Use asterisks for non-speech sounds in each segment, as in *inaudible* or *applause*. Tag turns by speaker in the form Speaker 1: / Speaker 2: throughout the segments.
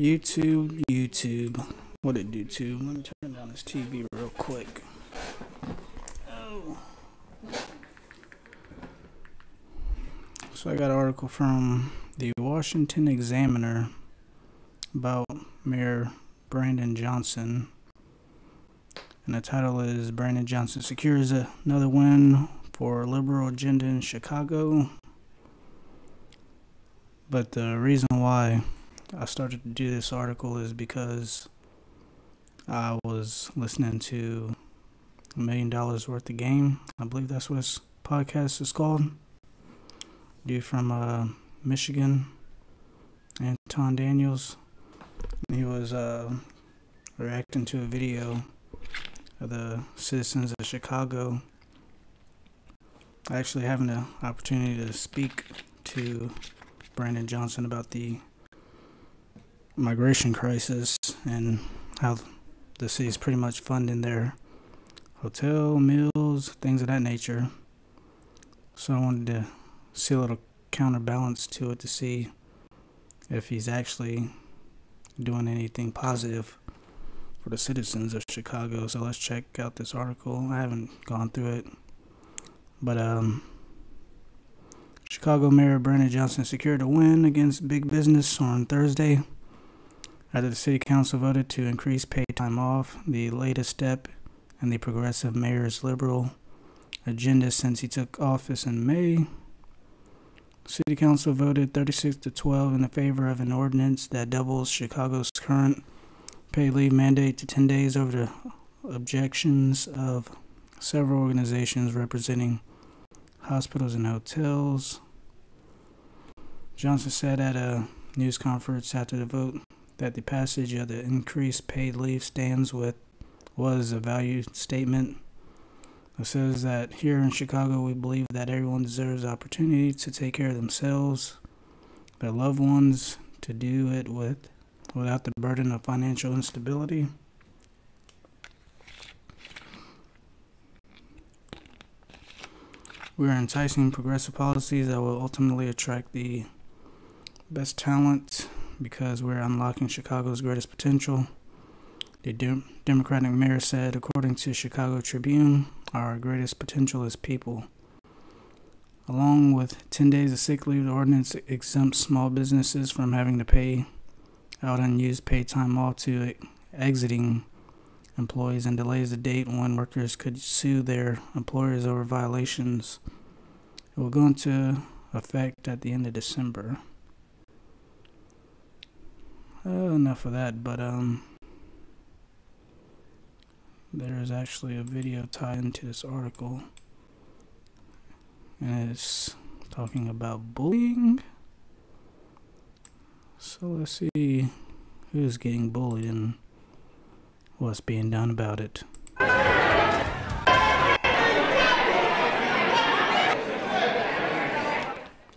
Speaker 1: YouTube, YouTube. What did YouTube? Let me turn down this TV real quick. Oh. So I got an article from the Washington Examiner about Mayor Brandon Johnson. And the title is Brandon Johnson secures another win for liberal agenda in Chicago. But the reason why I started to do this article is because I was listening to a million dollars worth of game. I believe that's what this podcast is called. Dude from uh, Michigan, Anton Daniels. He was uh, reacting to a video of the citizens of Chicago actually having the opportunity to speak to Brandon Johnson about the migration crisis and how the city's pretty much funding their hotel, meals, things of that nature. So I wanted to see a little counterbalance to it to see if he's actually doing anything positive for the citizens of Chicago. So let's check out this article. I haven't gone through it, but um, Chicago Mayor Brandon Johnson secured a win against big business on Thursday after the city council voted to increase paid time off, the latest step in the progressive mayor's liberal agenda since he took office in May. City Council voted 36 to 12 in favor of an ordinance that doubles Chicago's current paid leave mandate to 10 days over the objections of several organizations representing hospitals and hotels. Johnson said at a news conference after the vote that the passage of the increased paid leave stands with was a value statement it says that here in Chicago, we believe that everyone deserves the opportunity to take care of themselves, their loved ones, to do it with without the burden of financial instability. We are enticing progressive policies that will ultimately attract the best talent because we're unlocking Chicago's greatest potential. The de- Democratic mayor said, according to Chicago Tribune, our greatest potential is people. Along with 10 days of sick leave, the ordinance exempts small businesses from having to pay out unused paid time off to exiting employees and delays the date when workers could sue their employers over violations. It will go into effect at the end of December. Uh, enough of that, but um, there is actually a video tied into this article. And it's talking about bullying. So let's see who's getting bullied and what's being done about it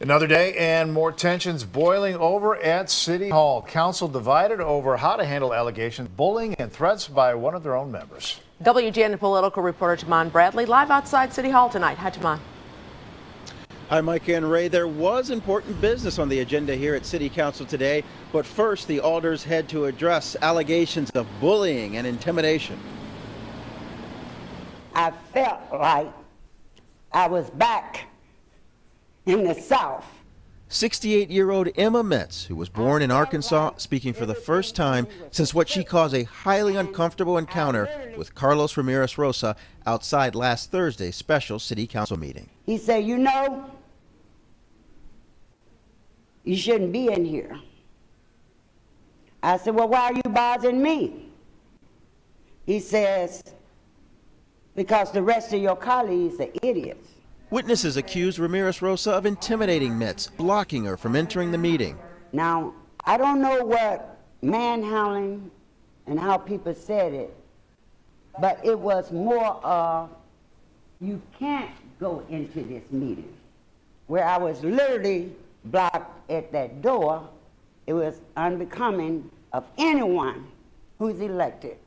Speaker 2: Another day and more tensions boiling over at City Hall. Council divided over how to handle allegations, bullying, and threats by one of their own members.
Speaker 3: WGN political reporter Tahman Bradley live outside City Hall tonight. Hi, Tahman.
Speaker 4: Hi, Mike and Ray. There was important business on the agenda here at City Council today, but first, the alders had to address allegations of bullying and intimidation.
Speaker 5: I felt like I was back in the South.
Speaker 4: 68 year old Emma Mitts, who was born in Arkansas, speaking for the first time since what she calls a highly uncomfortable encounter with Carlos Ramirez Rosa outside last Thursday's special city council meeting.
Speaker 5: He said, You know, you shouldn't be in here. I said, Well, why are you bothering me? He says, Because the rest of your colleagues are idiots.
Speaker 4: Witnesses accused Ramirez Rosa of intimidating Mitts, blocking her from entering the meeting.
Speaker 5: Now, I don't know what manhandling and how people said it, but it was more of you can't go into this meeting. Where I was literally blocked at that door, it was unbecoming of anyone who's elected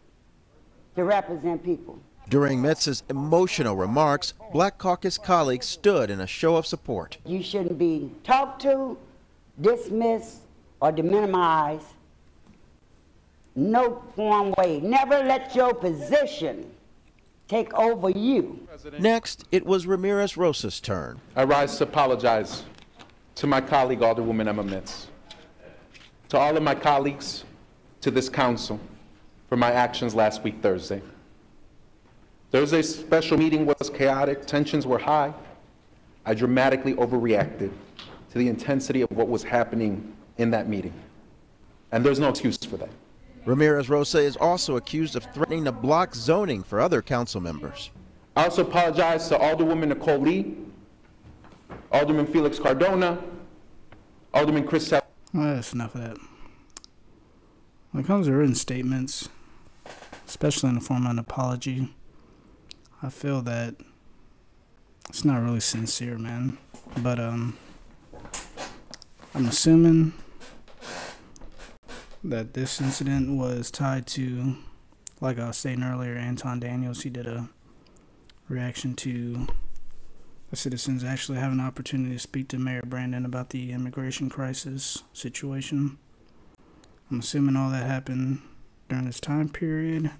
Speaker 5: to represent people.
Speaker 4: During Mitts's emotional remarks, Black Caucus colleagues stood in a show of support.
Speaker 5: You shouldn't be talked to, dismissed, or deminimized no form way. Never let your position take over you.
Speaker 4: Next, it was Ramirez Rosa's turn.
Speaker 6: I rise to apologize to my colleague, Alderwoman Emma Mitts, to all of my colleagues, to this council, for my actions last week, Thursday. Thursday's special meeting was chaotic, tensions were high. I dramatically overreacted to the intensity of what was happening in that meeting. And there's no excuse for that.
Speaker 4: Ramirez Rosa is also accused of threatening to block zoning for other council members.
Speaker 6: I also apologize to Alderwoman Nicole Lee, Alderman Felix Cardona, Alderman Chris Sal-
Speaker 1: Well, that's enough of that. When it comes to written statements, especially in the form of an apology, I feel that it's not really sincere, man. But um, I'm assuming that this incident was tied to, like I was saying earlier, Anton Daniels. He did a reaction to the citizens actually have an opportunity to speak to Mayor Brandon about the immigration crisis situation. I'm assuming all that happened during this time period.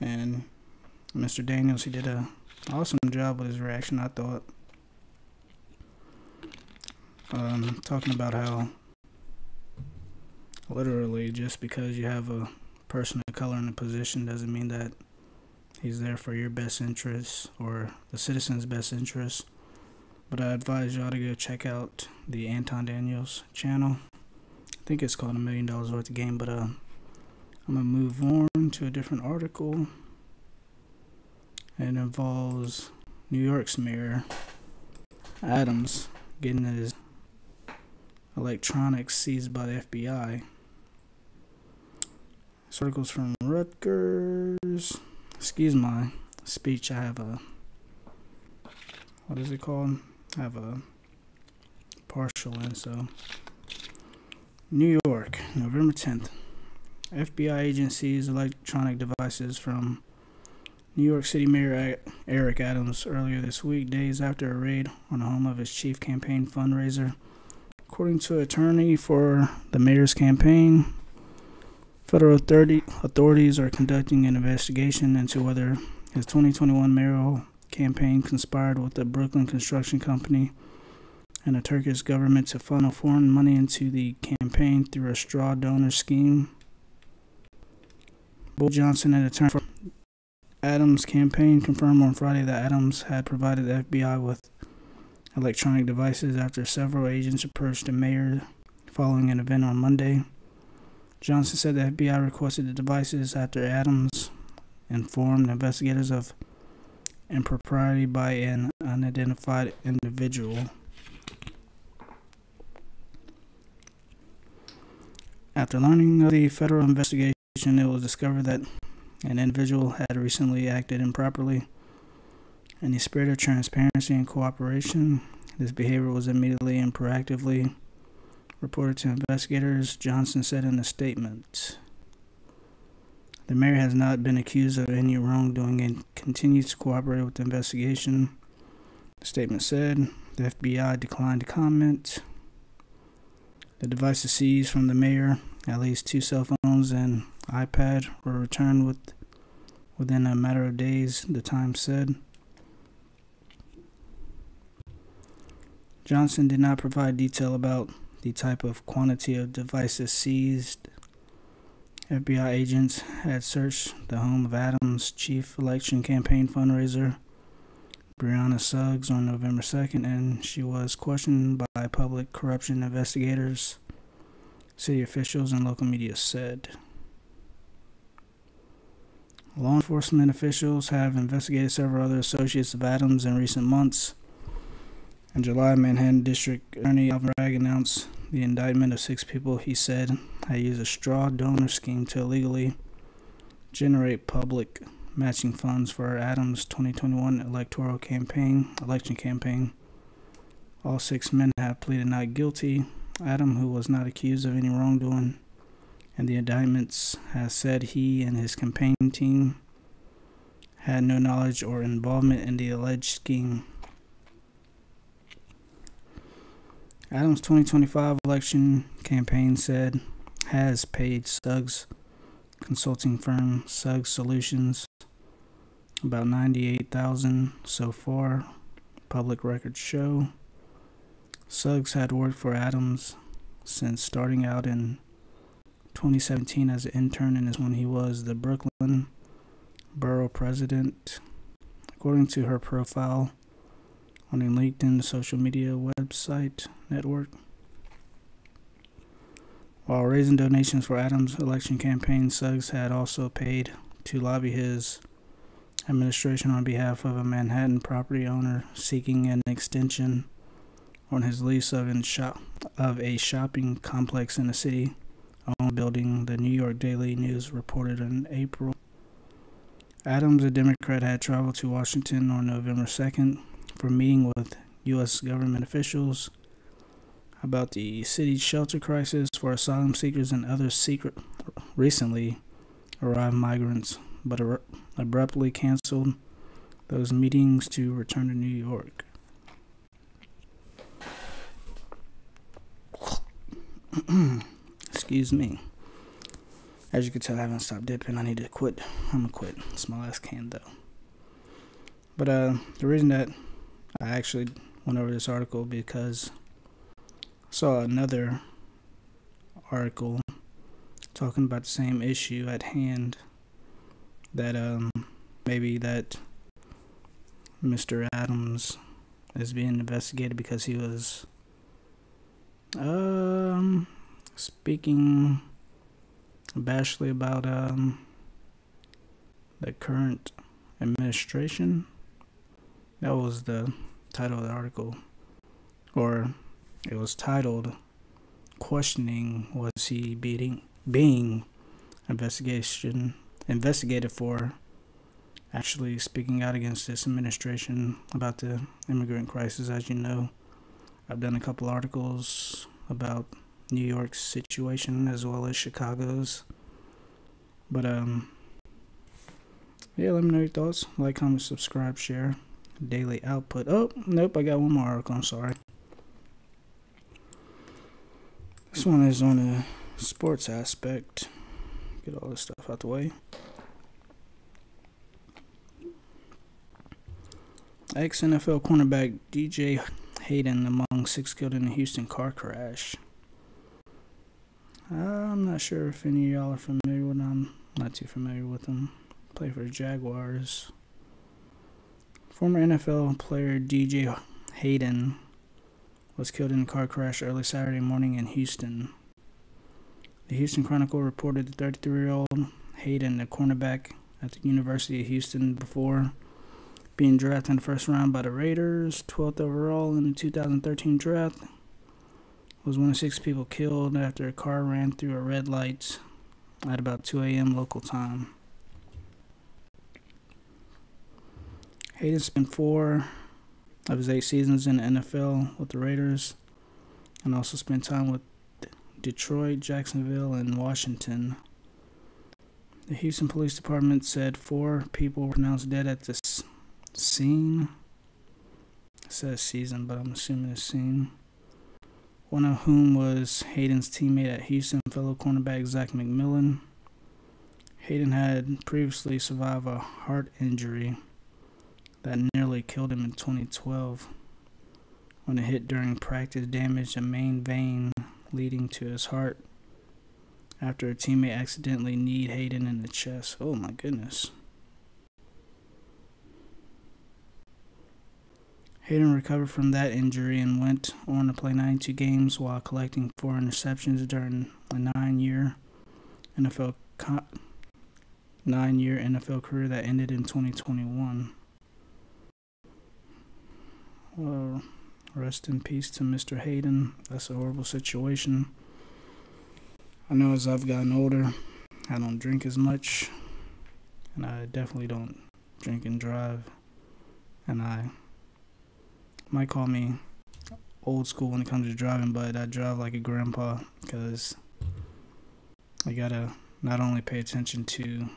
Speaker 1: And Mr. Daniels, he did a awesome job with his reaction, I thought. Um, talking about how literally just because you have a person of color in a position doesn't mean that he's there for your best interests or the citizens' best interests. But I advise y'all to go check out the Anton Daniels channel. I think it's called a million dollars worth of game, but uh, I'm gonna move on to a different article. It involves New York's mayor Adams getting his electronics seized by the FBI. This article's from Reuters. Excuse my speech. I have a what is it called? I have a partial in so. New York, November 10th. FBI agencies electronic devices from New York City Mayor Eric Adams earlier this week, days after a raid on the home of his chief campaign fundraiser. According to attorney for the mayor's campaign, federal authorities are conducting an investigation into whether his 2021 mayoral campaign conspired with the Brooklyn Construction Company and the Turkish government to funnel foreign money into the campaign through a straw donor scheme. Boyd Johnson, an attorney for Adams' campaign, confirmed on Friday that Adams had provided the FBI with electronic devices after several agents approached the mayor following an event on Monday. Johnson said the FBI requested the devices after Adams informed investigators of impropriety by an unidentified individual. After learning of the federal investigation, it was discovered that an individual had recently acted improperly. In the spirit of transparency and cooperation, this behavior was immediately and proactively reported to investigators, Johnson said in a statement. The mayor has not been accused of any wrongdoing and continues to cooperate with the investigation. The statement said the FBI declined to comment. The devices seized from the mayor, at least two cell phones and iPad, were returned with within a matter of days, the Times said. Johnson did not provide detail about the type of quantity of devices seized. FBI agents had searched the home of Adams' chief election campaign fundraiser, Brianna Suggs, on November 2nd, and she was questioned by public corruption investigators, city officials, and local media said. Law enforcement officials have investigated several other associates of Adams in recent months. In July, Manhattan District Attorney Alvin Bragg announced the indictment of six people he said had used a straw donor scheme to illegally generate public matching funds for Adams' 2021 electoral campaign, election campaign. All six men have pleaded not guilty. Adam, who was not accused of any wrongdoing, and the indictments has said he and his campaign team had no knowledge or involvement in the alleged scheme. Adams' 2025 election campaign said has paid Suggs consulting firm Suggs Solutions. About 98,000 so far, public records show. Suggs had worked for Adams since starting out in 2017 as an intern and is when he was the Brooklyn borough president. According to her profile on a LinkedIn social media website network, while raising donations for Adams' election campaign, Suggs had also paid to lobby his administration on behalf of a Manhattan property owner seeking an extension on his lease of, shop, of a shopping complex in the city owned building, the New York Daily News reported in April. Adams, a Democrat, had traveled to Washington on November 2nd for a meeting with U.S. government officials about the city's shelter crisis for asylum seekers and other secret recently arrived migrants, but abruptly canceled those meetings to return to New York. *clears throat* Excuse me. As you can tell, I haven't stopped dipping. I need to quit. I'm gonna quit. It's my last can though. But uh, the reason that I actually went over this article because I saw another article talking about the same issue at hand that um maybe that Mr. Adams is being investigated because he was um speaking bashfully about um the current administration that was the title of the article or it was titled "Questioning Was He Being Being Investigation Investigated for Actually Speaking Out Against This Administration About the Immigrant Crisis." As you know, I've done a couple articles about New York's situation as well as Chicago's. But um, yeah, let me know your thoughts. Like, comment, subscribe, share. Daily output. Oh, nope, I got one more article. I'm sorry. This one is on a sports aspect. Get all this stuff out the way. Ex NFL cornerback DJ Hayden among six killed in a Houston car crash. Uh, I'm not sure if any of y'all are familiar with him. I'm not too familiar with him. Play for the Jaguars. Former NFL player DJ Hayden was killed in a car crash early Saturday morning in Houston. The Houston Chronicle reported the 33 year old Hayden, a cornerback at the University of Houston before being drafted in the first round by the Raiders, 12th overall in the 2013 draft, was one of six people killed after a car ran through a red light at about 2 a.m. local time. Hayden spent four of his eight seasons in the NFL with the Raiders and also spent time with Detroit, Jacksonville, and Washington. The Houston Police Department said four people were pronounced dead at the scene. It says season, but I'm assuming it's scene. One of whom was Hayden's teammate at Houston, fellow cornerback Zach McMillian. Hayden had previously survived a heart injury that nearly killed him in 2012 when a hit during practice damaged a main vein leading to his heart after a teammate accidentally kneed Hayden in the chest. Oh my goodness. Hayden recovered from that injury and went on to play 92 games while collecting four interceptions during a nine-year NFL nine-year NFL career that ended in 2021. Well, rest in peace to Mr. Hayden. That's a horrible situation. I know as I've gotten older, I don't drink as much, and I definitely don't drink and drive. And I might call me old school when it comes to driving, but I drive like a grandpa because I gotta not only pay attention to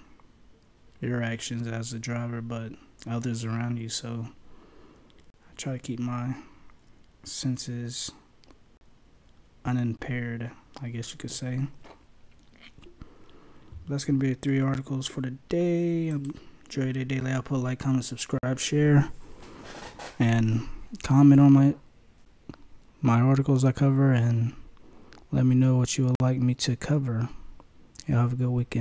Speaker 1: your actions as a driver, but others around you. So I try to keep my senses unimpaired, I guess you could say. That's gonna be three articles for the day. Enjoy the daily output. Like, comment, subscribe, share, and comment on my my articles I cover, and let me know what you would like me to cover. Y'all have a good weekend.